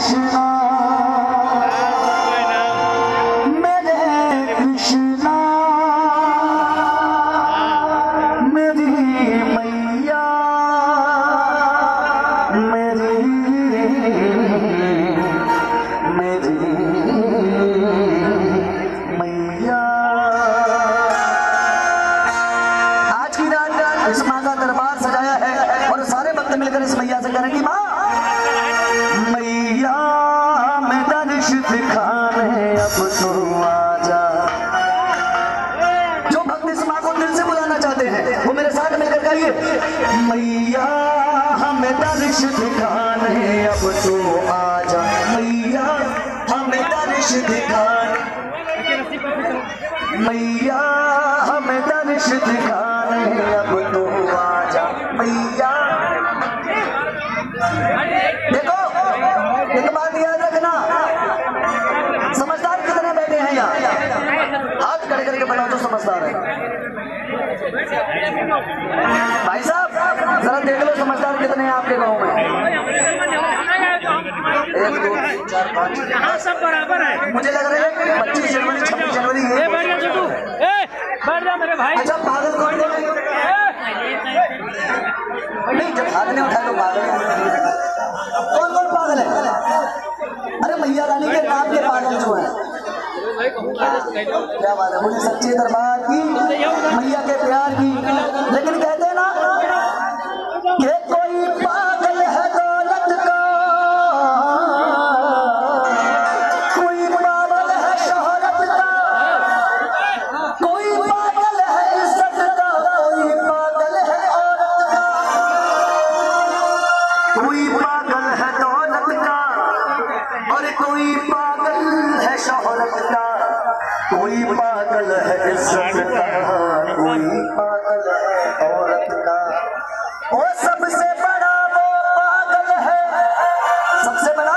कृष्णा मेरे कहिए मैया, हमें दर्श दिखाने, अब तो आजा। मैया, हमें दर्श दिखाने। मैया, हमें दर्श दिखाने, अब तो आ जा मैया। देखो, एक बात याद रखना। समझदार कितने बैठे हैं यहाँ? हाथ खड़े करके बनाओ तो समझदार है। भाई साहब जरा देख लो समझदार कितने हैं आपके गाँव में। एक दो तीन चार पाँच। हाँ सब बराबर है मुझे लग रहा है पच्चीस जनवरी छब्बीस जनवरी ये बैठ जा छोटू। ए जा मेरे भाई। अच्छा पागल कौन नहीं जब हाथ नहीं उठाए तो पागल कौन कौन पागल है? अरे मैया रानी के नाम के पागल जो है। क्या बात है? मुझे सच्चे दरबार की मैया के प्यार की लेकिन कहते पागल है औरत का वो सबसे बड़ा वो पागल है। सबसे बड़ा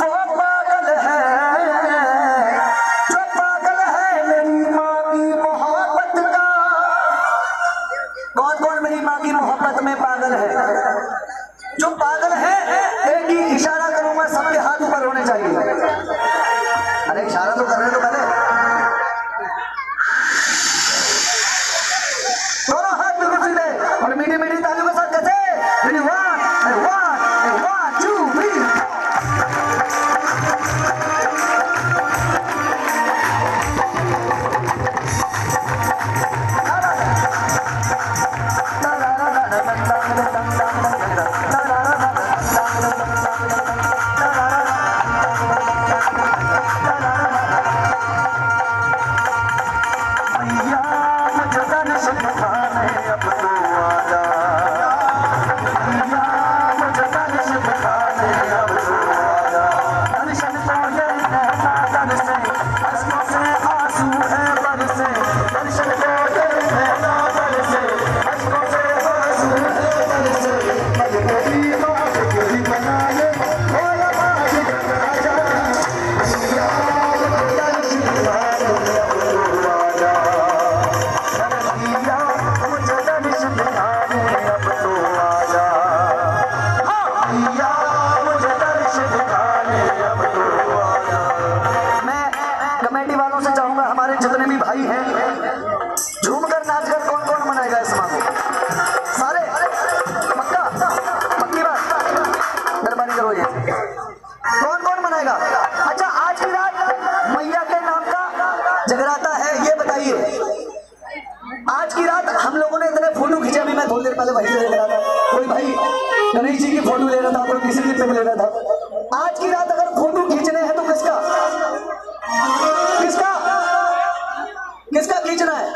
वो पागल है। जो पागल है मेरी माँ की मोहब्बत का। कौन कौन मेरी माँ की मोहब्बत में पागल है? जो पागल है, एक ही इशारा करूँगा, सबके हाथ ऊपर होने चाहिए। कौन कौन मनाएगा? अच्छा आज की रात मैया के नाम का जगराता है, ये बताइए। आज की रात हम लोगों ने इतने फ़ोटो खींचे भी मैं थोड़ी देर पहले वहीं से देख रहा था। कोई भाई गणेश जी की फ़ोटो ले रहा था, कोई किसी की पिक ले रहा था। आज की रात अगर फ़ोटो खींचने हैं तो किसका? किसका? किसका खींचना है?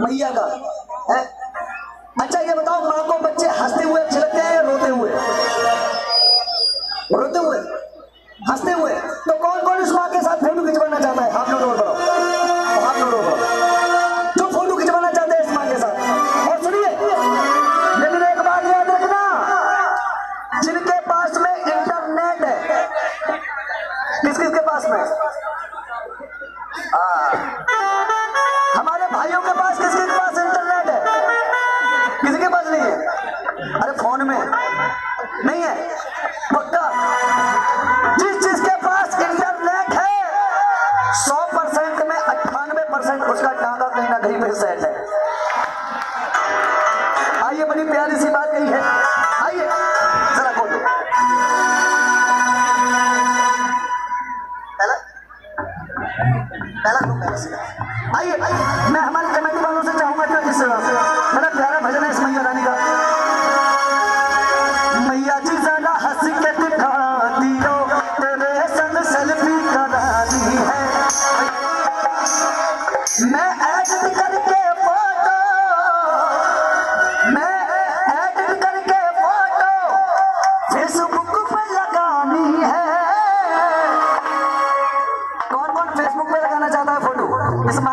मैया का। किसी के पास नहीं है? अरे फ़ोन में। नहीं है। पक्का? जिस चीज़ के पास इंटरनेट है, सौ परसेंट में, अट्ठानवे परसेंट उसका टांगा कहीं ना कहीं पे सेट है।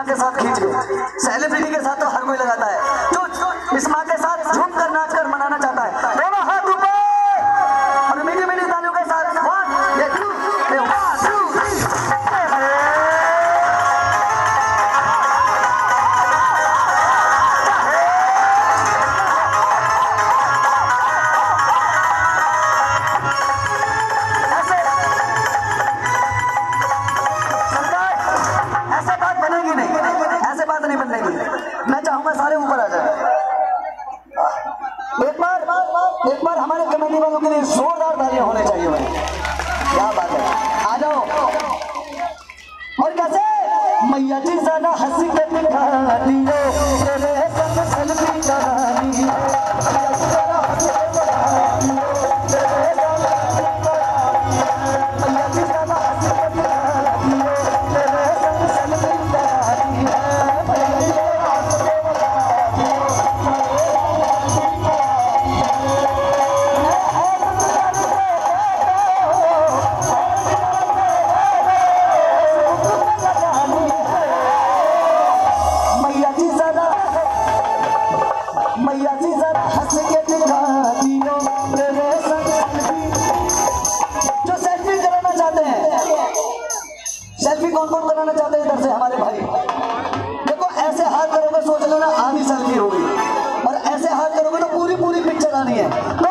के साथ खींच लो। सेलिब्रिटी के साथ तो हर कोई लगाता है। बार हमारे के लिए जोरदार तालियाँ होने चाहिए भाई। क्या बात है। आ जाओ। और कैसे? मैया जी ज़्यादा हँसी के दिखा दियो yeah